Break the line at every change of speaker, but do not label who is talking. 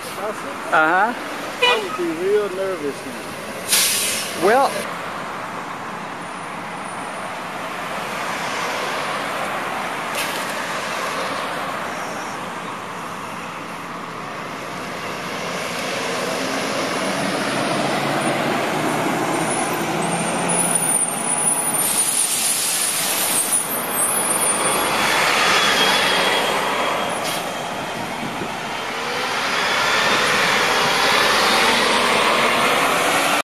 Uh-huh.
I would be real nervous. now.
Well,